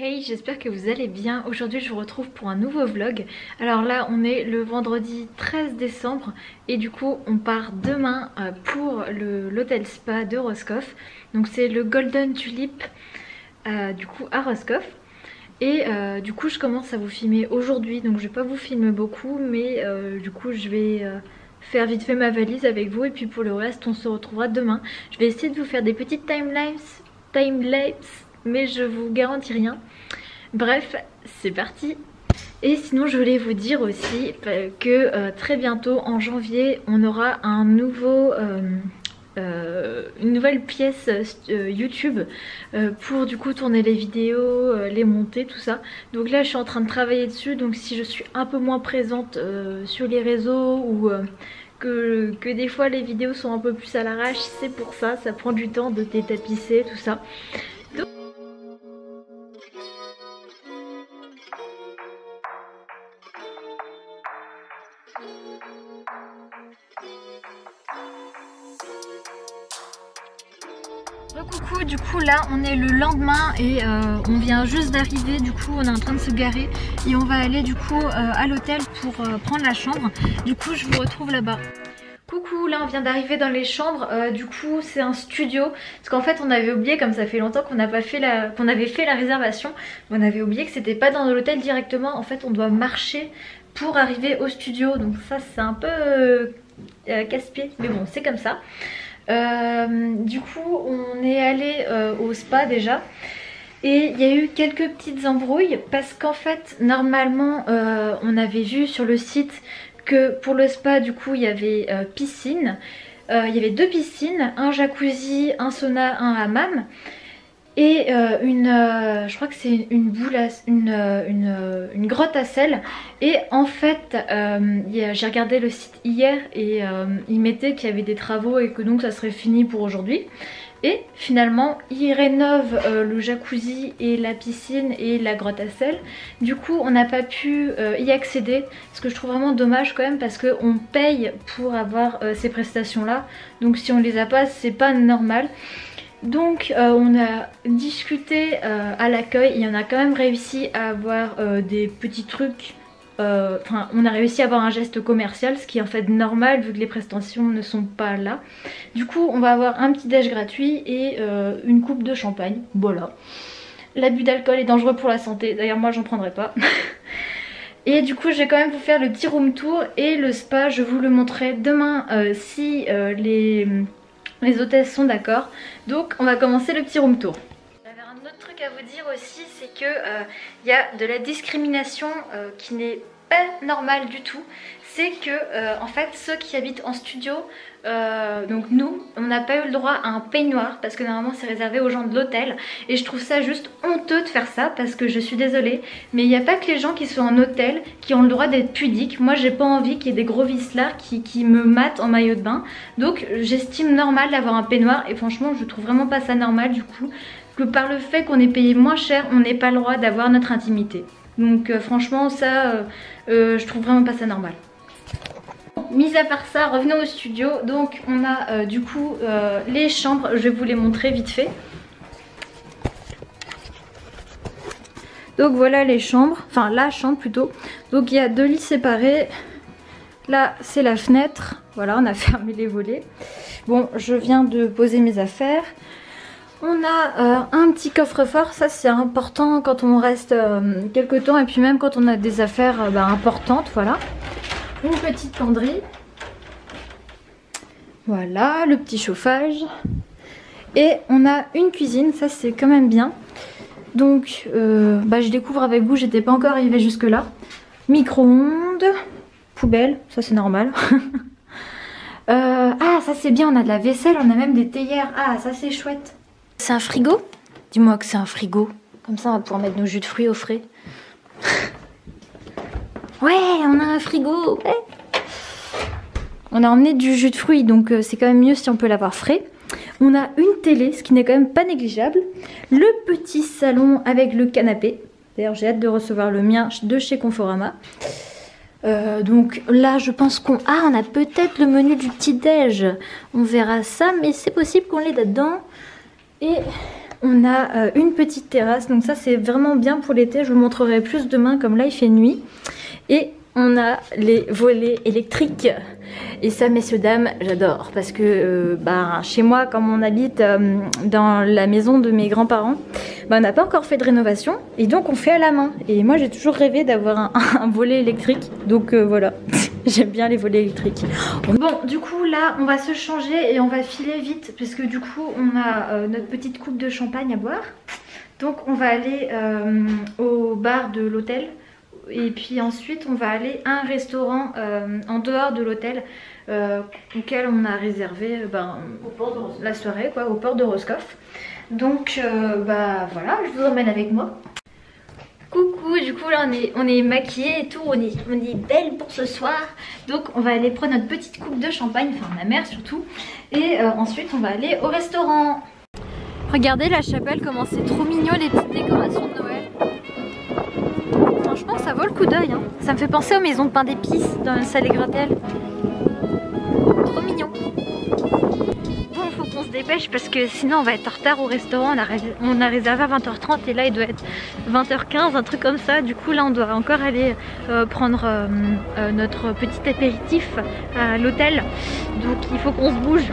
Hey, j'espère que vous allez bien. Aujourd'hui, je vous retrouve pour un nouveau vlog. Alors là, on est le vendredi 13 décembre et du coup, on part demain euh, pour l'hôtel spa de Roscoff. Donc c'est le Golden Tulip euh, du coup à Roscoff. Et euh, du coup, je commence à vous filmer aujourd'hui. Donc je vais pas vous filmer beaucoup, mais du coup, je vais faire vite fait ma valise avec vous et puis pour le reste on se retrouvera demain je vais essayer de vous faire des petites timelapse timelapse mais je vous garantis rien. Bref, c'est parti et sinon je voulais vous dire aussi euh, que euh, très bientôt en janvier on aura un nouveau... Euh, une nouvelle pièce YouTube pour du coup tourner les vidéos, les monter, tout ça. Donc là je suis en train de travailler dessus donc si je suis un peu moins présente sur les réseaux ou que, que, des fois les vidéos sont un peu plus à l'arrache, c'est pour ça, ça prend du temps de détapisser tout ça. On est le lendemain et euh, on vient juste d'arriver, du coup on est en train de se garer et on va aller du coup euh, à l'hôtel pour euh, prendre la chambre. Du coup je vous retrouve là-bas. Coucou, là on vient d'arriver dans les chambres, du coup c'est un studio parce qu'en fait on avait oublié comme ça fait longtemps qu'on la qu'on avait fait la réservation, on avait oublié que c'était pas dans l'hôtel directement, en fait on doit marcher pour arriver au studio donc ça c'est un peu casse-pied mais bon c'est comme ça. Euh, du coup on est allé euh, au spa déjà. Et il y a eu quelques petites embrouilles parce qu'en fait normalement euh, on avait vu sur le site que pour le spa du coup il y avait piscine. Il y avait deux piscines, un jacuzzi, un sauna, un hammam et euh, une, euh, je crois que c'est une boule, une, euh, une, grotte à sel. Et en fait, j'ai regardé le site hier et il mettait qu'il y avait des travaux et que donc ça serait fini pour aujourd'hui. Et finalement, il rénove le jacuzzi et la piscine et la grotte à sel. Du coup, on n'a pas pu y accéder. Ce que je trouve vraiment dommage quand même parce qu'on paye pour avoir ces prestations là. Donc si on les a pas, c'est pas normal. Donc euh, on a discuté euh, à l'accueil et on a quand même réussi à avoir euh, des petits trucs Enfin, on a réussi à avoir un geste commercial, ce qui est en fait normal vu que les prestations ne sont pas là. Du coup, on va avoir un petit déj gratuit et une coupe de champagne. Voilà. L'abus d'alcool est dangereux pour la santé. D'ailleurs, moi, j'en prendrai pas. Et du coup je vais quand même vous faire le petit room tour et le spa je vous le montrerai demain si les les hôtesses sont d'accord. Donc on va commencer le petit room tour. J'avais un autre truc à vous dire aussi, c'est que il euh, y a de la discrimination euh, qui n'est pas normale du tout. C'est que euh, en fait ceux qui habitent en studio euh, donc nous, on n'a pas eu le droit à un peignoir parce que normalement c'est réservé aux gens de l'hôtel. Et je trouve ça juste honteux de faire ça parce que je suis désolée. Mais il n'y a pas que les gens qui sont en hôtel qui ont le droit d'être pudiques. Moi j'ai pas envie qu'il y ait des gros vislards qui, qui me matent en maillot de bain. Donc j'estime normal d'avoir un peignoir et franchement je trouve vraiment pas ça normal du coup. Que par le fait qu'on ait payé moins cher on n'ait pas le droit d'avoir notre intimité. Donc euh, franchement ça euh, je trouve vraiment pas ça normal mis à part ça, revenons au studio. Donc on a euh, du coup euh, les chambres, je vais vous les montrer vite fait. Donc voilà les chambres, enfin la chambre plutôt. Donc il y a deux lits séparés. Là c'est la fenêtre, voilà on a fermé les volets. Bon je viens de poser mes affaires. On a euh, un petit coffre-fort, ça c'est important quand on reste quelques temps et puis même quand on a des affaires bah, importantes, voilà une petite penderie. Voilà, le petit chauffage. Et on a une cuisine, ça c'est quand même bien. Donc, euh, bah, je découvre avec vous, j'étais pas encore arrivée jusque là. Micro-ondes, poubelle, ça c'est normal. Euh, ah, ça c'est bien, on a de la vaisselle, on a même des théières. Ah, ça c'est chouette. C'est un frigo? Dis-moi que c'est un frigo. Comme ça, on va pouvoir mettre nos jus de fruits au frais. Ouais, on a un frigo. On a emmené du jus de fruits, donc euh, c'est quand même mieux si on peut l'avoir frais. On a une télé, ce qui n'est quand même pas négligeable. Le petit salon avec le canapé. D'ailleurs, j'ai hâte de recevoir le mien de chez Conforama. Euh, donc là, je pense qu'on... Ah, on a peut-être le menu du petit-déj. On verra ça, mais c'est possible qu'on l'ait dedans. Et On a une petite terrasse, donc ça c'est vraiment bien pour l'été. Je vous montrerai plus demain comme là il fait nuit. Et on a les volets électriques. Et ça, messieurs, dames, j'adore. Parce que euh, bah, chez moi, comme on habite euh, dans la maison de mes grands-parents, bah, on n'a pas encore fait de rénovation. Et donc, on fait à la main. Et moi, j'ai toujours rêvé d'avoir un, volet électrique. Donc, euh, voilà. J'aime bien les volets électriques. Bon, du coup, là, on va se changer et on va filer vite. Parce que du coup, on a notre petite coupe de champagne à boire. Donc, on va aller au bar de l'hôtel et puis ensuite, on va aller à un restaurant euh, en dehors de l'hôtel euh, auquel on a réservé euh, ben, la soirée quoi, au port de Roscoff. Donc bah voilà, je vous emmène avec moi. Coucou, du coup là on est, on est maquillés et tout, on est, on est belle pour ce soir. Donc on va aller prendre notre petite coupe de champagne, enfin ma mère surtout. Et ensuite on va aller au restaurant. Regardez la chapelle, comment c'est trop mignon les petites décorations de Noël franchement ça vaut le coup d'œil. Hein. Ça me fait penser aux maisons de pain d'épices dans le salé gratel. Trop mignon. Bon, faut qu'on se dépêche parce que sinon on va être en retard au restaurant. On a, réservé à 20h30 et là il doit être 20h15, un truc comme ça. Du coup là on doit encore aller euh, prendre euh, euh, notre petit apéritif à l'hôtel. Donc il faut qu'on se bouge.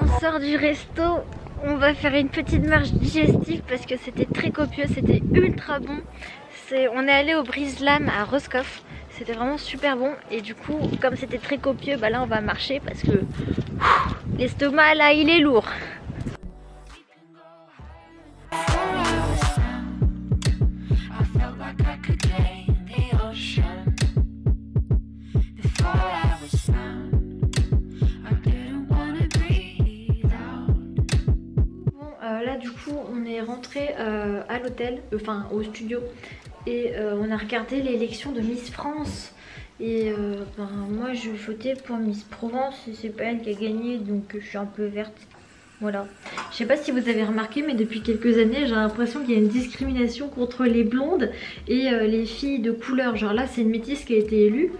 On sort du resto, on va faire une petite marche digestive parce que c'était très copieux, c'était ultra bon on est allé au Brislam à Roscoff. C'était vraiment super bon. Et du coup, comme c'était très copieux, bah là on va marcher parce que l'estomac là il est lourd. Euh, à l'hôtel, enfin au studio et euh, on a regardé l'élection de Miss France. Et euh, ben, moi je votais pour Miss Provence c'est pas elle qui a gagné donc je suis un peu verte. Voilà. Je sais pas si vous avez remarqué mais depuis quelques années j'ai l'impression qu'il y a une discrimination contre les blondes et les filles de couleur. Genre là c'est une métisse qui a été élue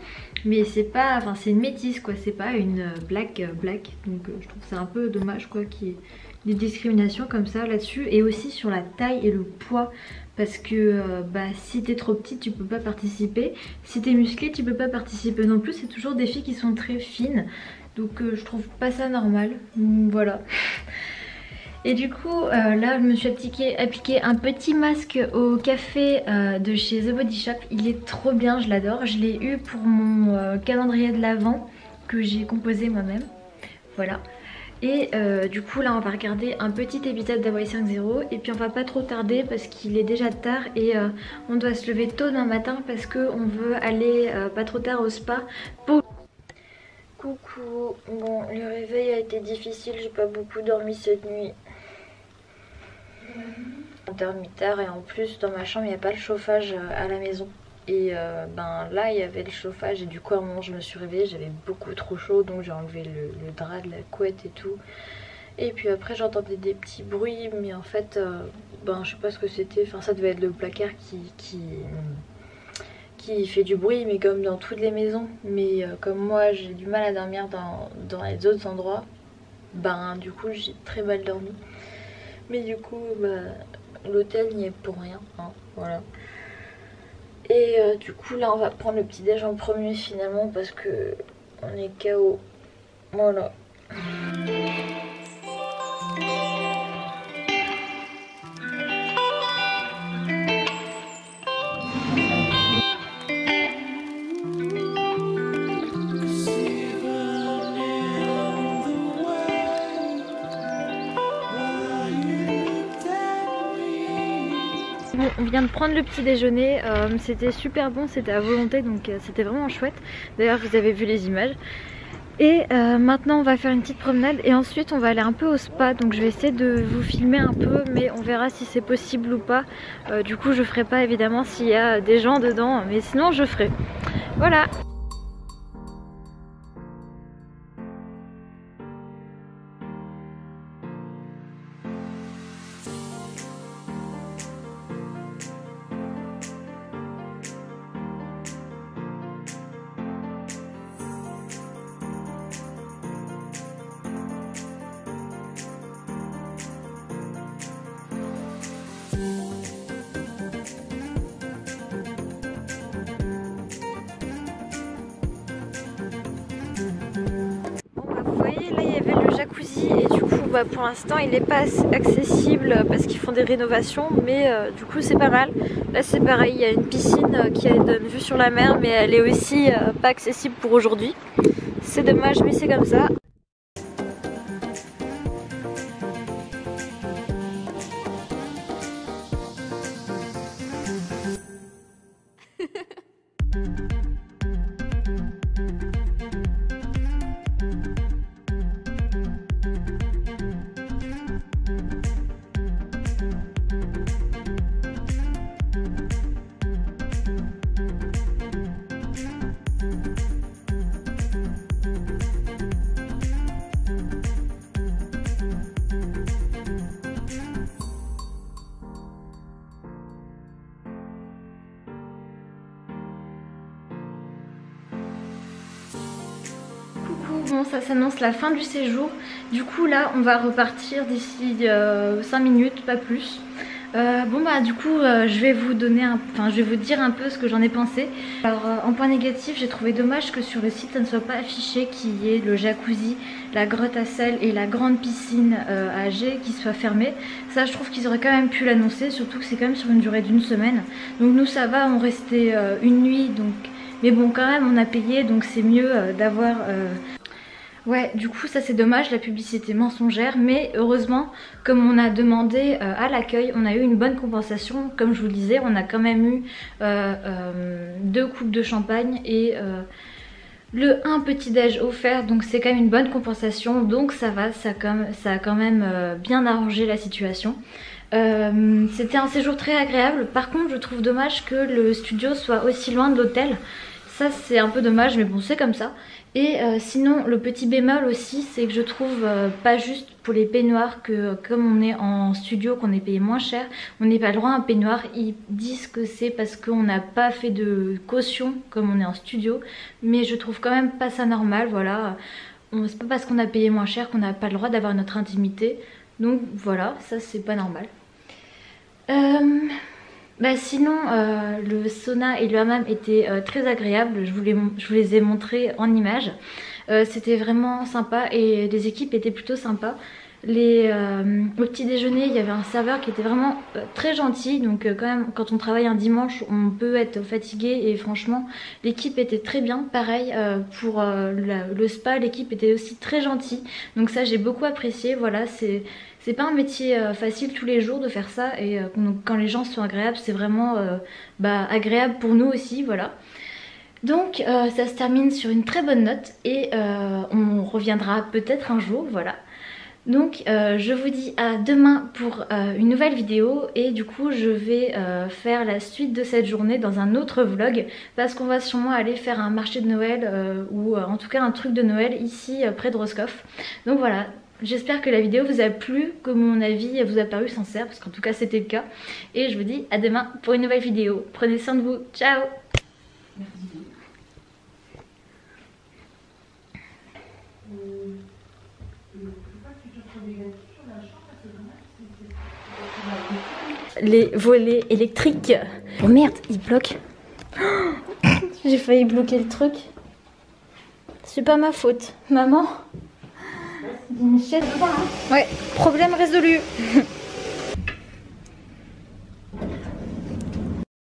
mais c'est pas, enfin c'est une métisse quoi, c'est pas une black black donc je trouve c'est un peu dommage quoi ait des discriminations comme ça là-dessus et aussi sur la taille et le poids. Parce que euh, bah, si t'es trop petite tu peux pas participer. Si t'es musclé tu peux pas participer non plus. C'est toujours des filles qui sont très fines. Donc euh, je trouve pas ça normal. Voilà. Et du coup euh, là je me suis appliqué, appliqué, un petit masque au café de chez The Body Shop. Il est trop bien je l'adore. Je l'ai eu pour mon calendrier de l'avant que j'ai composé moi-même. Voilà et euh, du coup là on va regarder un petit épisode d'Hawaii 5.0 et puis on va pas trop tarder parce qu'il est déjà tard et euh, on doit se lever tôt demain matin parce qu'on veut aller euh, pas trop tard au spa pour... Coucou, bon le réveil a été difficile, j'ai pas beaucoup dormi cette nuit. On dormi tard et en plus dans ma chambre il n'y a pas le chauffage à la maison. Et euh, ben là il y avait le chauffage et du coup à un moment je me suis réveillée, j'avais beaucoup trop chaud donc j'ai enlevé le, drap de la couette et tout. Et puis après j'entendais des petits bruits mais en fait euh, ben je sais pas ce que c'était, enfin ça devait être le placard qui, qui, qui, fait du bruit mais comme dans toutes les maisons. Mais euh, comme moi j'ai du mal à dormir dans, dans les autres endroits, ben du coup j'ai très mal dormi. Mais du coup ben, l'hôtel n'y est pour rien, hein, voilà. Et euh, du coup là on va prendre le petit déj en premier finalement parce que on est KO. Voilà. On vient de prendre le petit déjeuner, euh, c'était super bon, c'était à volonté donc euh, c'était vraiment chouette. D'ailleurs vous avez vu les images. Et euh, maintenant on va faire une petite promenade et ensuite on va aller un peu au spa donc je vais essayer de vous filmer un peu mais on verra si c'est possible ou pas. du coup je ferai pas évidemment s'il y a des gens dedans mais sinon je ferai. Voilà et du coup bah, pour l'instant il n'est pas accessible parce qu'ils font des rénovations mais euh, du coup c'est pas mal. Là c'est pareil, il y a une piscine euh, qui donne vue sur la mer mais elle est aussi euh, pas accessible pour aujourd'hui. C'est dommage mais c'est comme ça. Ça s'annonce la fin du séjour. Du coup là on va repartir d'ici 5 euh, minutes, pas plus. Euh, bon bah du coup euh, je vais vous donner un, enfin je vais vous dire un peu ce que j'en ai pensé. Alors en point négatif j'ai trouvé dommage que sur le site ça ne soit pas affiché qu'il y ait le jacuzzi, la grotte à sel et la grande piscine à G qui soit fermée. Ça je trouve qu'ils auraient quand même pu l'annoncer surtout que c'est quand même sur une durée d'une semaine. Donc nous ça va, on restait une nuit donc mais bon quand même on a payé donc c'est mieux d'avoir Ouais, du coup ça c'est dommage, la publicité mensongère, mais heureusement, comme on a demandé euh, à l'accueil, on a eu une bonne compensation. Comme je vous le disais, on a quand même eu euh, euh, deux coupes de champagne et le un petit déj offert, donc c'est quand même une bonne compensation, donc ça va, ça, ça a quand même bien arrangé la situation. C'était un séjour très agréable, par contre je trouve dommage que le studio soit aussi loin de l'hôtel. Ça c'est un peu dommage mais bon c'est comme ça. Et euh, sinon le petit bémol aussi c'est que je trouve euh, pas juste pour les peignoirs que comme on est en studio qu'on est payé moins cher on n'est pas le droit à un peignoir. Ils disent que c'est parce qu'on n'a pas fait de caution comme on est en studio. Mais je trouve quand même pas ça normal voilà. C'est pas parce qu'on a payé moins cher qu'on n'a pas le droit d'avoir notre intimité. Donc voilà ça c'est pas normal. Euh, bah sinon euh, le sauna et le hammam étaient euh, très agréables, je vous, les, je vous, les, ai montrés en image. Euh, c'était vraiment sympa et les équipes étaient plutôt sympas. Les, au petit déjeuner il y avait un serveur qui était vraiment très gentil. Donc quand même quand on travaille un dimanche on peut être fatigué et franchement l'équipe était très bien. Pareil pour le spa l'équipe était aussi très gentille. Donc ça j'ai beaucoup apprécié. Voilà c'est c'est pas un métier euh, facile tous les jours de faire ça et euh, quand les gens sont agréables c'est vraiment euh, bah, agréable pour nous aussi voilà. Donc ça se termine sur une très bonne note et on reviendra peut-être un jour voilà. Donc je vous dis à demain pour une nouvelle vidéo et du coup je vais faire la suite de cette journée dans un autre vlog parce qu'on va sûrement aller faire un marché de Noël ou en tout cas un truc de Noël ici près de Roscoff. Donc voilà, J'espère que la vidéo vous a plu, que mon avis vous a paru sincère, parce qu'en tout cas c'était le cas. Et je vous dis à demain pour une nouvelle vidéo. Prenez soin de vous, ciao Les volets électriques. Oh merde, ils bloquent. J'ai failli bloquer le truc. C'est pas ma faute. Maman? Ouais, problème résolu.